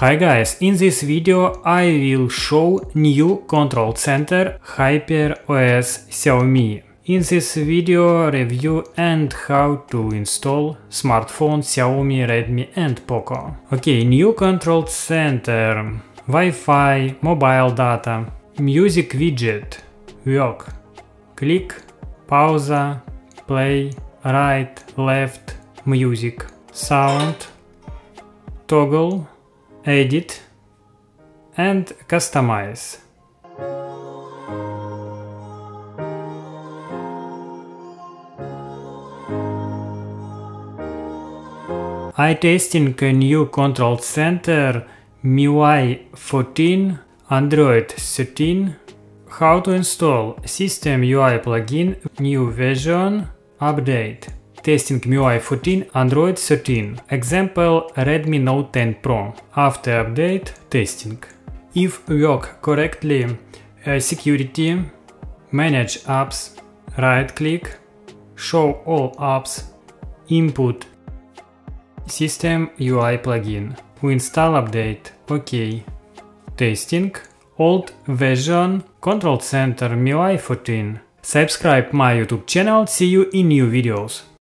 Hi guys, in this video I will show new control center HyperOS Xiaomi. In this video review and how to install smartphone Xiaomi, Redmi and Poco. Okay, new control center, Wi-Fi, mobile data, music widget, work, click, pause, play, right, left, music, sound, toggle, edit and customize. I testing a new control center MIUI 14 Android 13 how to install system UI plugin new version update testing MIUI 14 Android 13 example Redmi Note 10 Pro. After update testing. If work correctly uh, security manage apps right click show all apps input system UI plugin. We install update. Ok. Testing. Old version control center MIUI 14 subscribe my youtube channel. See you in new videos